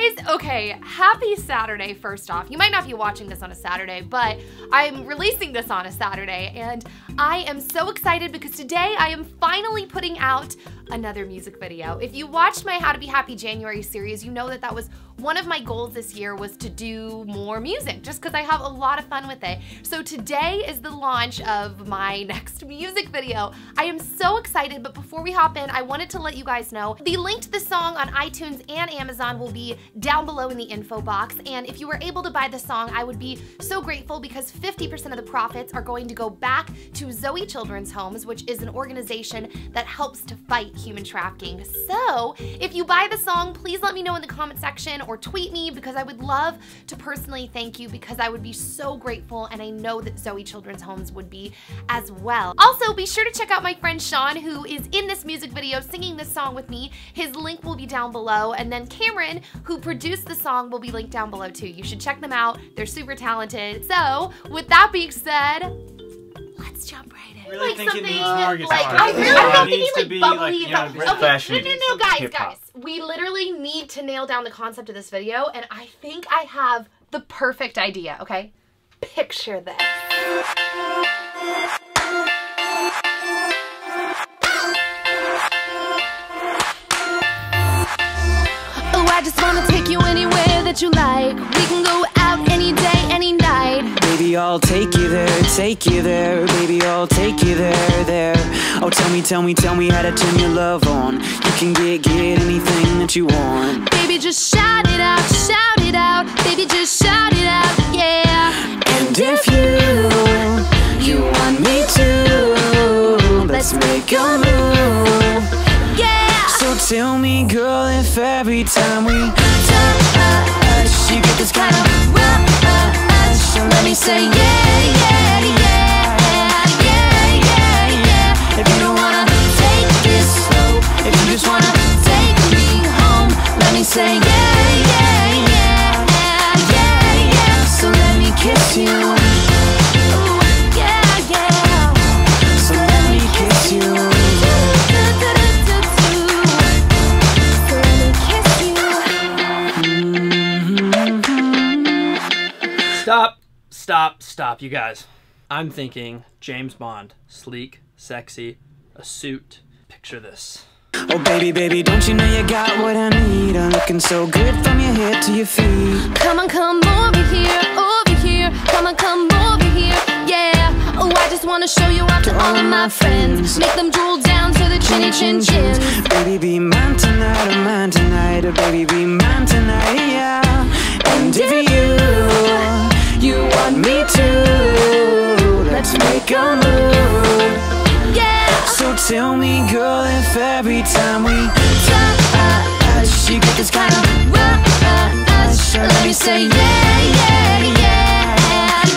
guys, okay, happy Saturday first off. You might not be watching this on a Saturday, but I'm releasing this on a Saturday and I am so excited because today I am finally putting out another music video. If you watched my How to Be Happy January series, you know that that was one of my goals this year was to do more music just because I have a lot of fun with it. So today is the launch of my next music video. I am so excited, but before we hop in, I wanted to let you guys know the link to the song on iTunes and Amazon will be down below in the info box. And if you were able to buy the song, I would be so grateful because 50% of the profits are going to go back to Zoe Children's Homes, which is an organization that helps to fight human trafficking. So if you buy the song, please let me know in the comment section or tweet me because I would love to personally thank you because I would be so grateful and I know that Zoe Children's Homes would be as well. Also, be sure to check out my friend Sean who is in this music video singing this song with me. His link will be down below and then Cameron who produced the song will be linked down below too. You should check them out. They're super talented. So with that being said, let's jump right in. Really like think it something needs more guitar. like I really It I'm needs thinking like be bubbly like, you know, bubbly. Brit Fashion. Okay, no, no, no, guys, guys. We literally need to nail down the concept of this video, and I think I have the perfect idea. Okay, picture this. Oh, I just wanna take you anywhere that you like. We can go Baby, I'll take you there, take you there. Baby, I'll take you there, there. Oh, tell me, tell me, tell me how to turn your love on. You can get, get anything that you want. Baby, just shout it out, shout it out. Baby, just shout it out, yeah. And if you, you want me to, let's make a move. Yeah. So tell me, girl, if every time we Stop, stop, stop, you guys. I'm thinking James Bond, sleek, sexy, a suit. Picture this. Oh baby, baby, don't you know you got what I need? I'm looking so good from your head to your feet. Come on, come over here, over here. Come on, come over here, yeah. Oh, I just wanna show you off to all of my friends. Make them drool down to the chinny chin chins. Baby, be mine tonight, oh mine tonight, oh baby, be mine tonight, yeah. And if you, you want me to, let's make a move. Yeah. So tell me, girl, if every time we touch, you get this kind of rush. Let me say, yeah, yeah, yeah,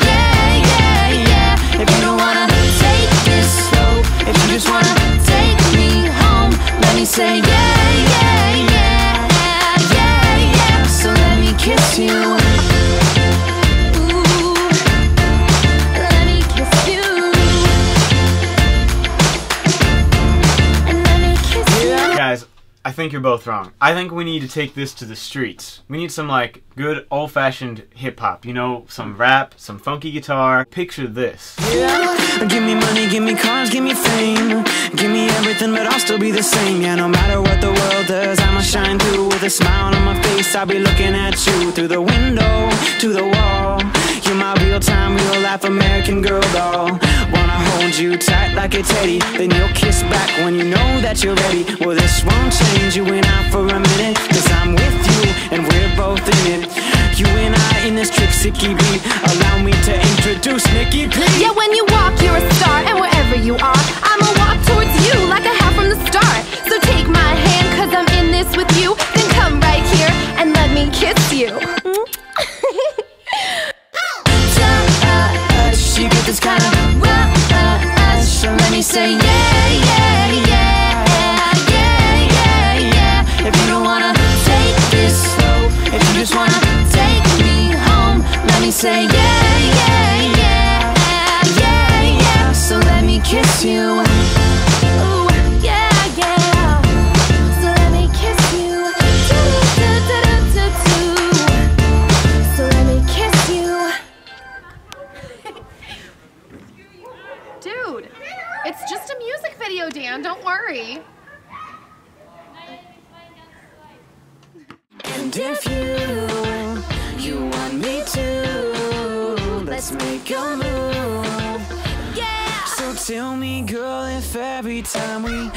yeah, yeah, yeah. If you don't wanna take this slow, if you just wanna take me home, let me say, yeah, yeah, think you're both wrong. I think we need to take this to the streets. We need some like good old fashioned hip hop, you know, some rap, some funky guitar. Picture this. Yeah. Give me money, give me cars, give me fame. Give me everything, but I'll still be the same. Yeah, no matter what the world does, I'ma shine through with a smile on my face. I'll be looking at you through the window to the wall. You're my real time, real life American girl doll. Hold you tight like a teddy. Then you'll kiss back when you know that you're ready. Well, this won't change you and I for a minute. Cause I'm with you and we're both in it. You and I in this tricksy beat. Allow me to introduce Nikki P. Yeah, when you walk, you're a star, and wherever you are, I'ma walk towards you like I have from the start. So take my hand, cause I'm in this with you. Then come right here and let me kiss you. touch, you get this kind of. So let me say yeah, yeah, yeah, yeah, yeah, yeah. If you don't wanna take this slow, if you just wanna take me home, let me say yeah, yeah, yeah, yeah, yeah, yeah. So let me kiss you. Dude, it's just a music video, Dan. Don't worry. And if you, you want me to, let's make a move. Yeah. So tell me, girl, if every time we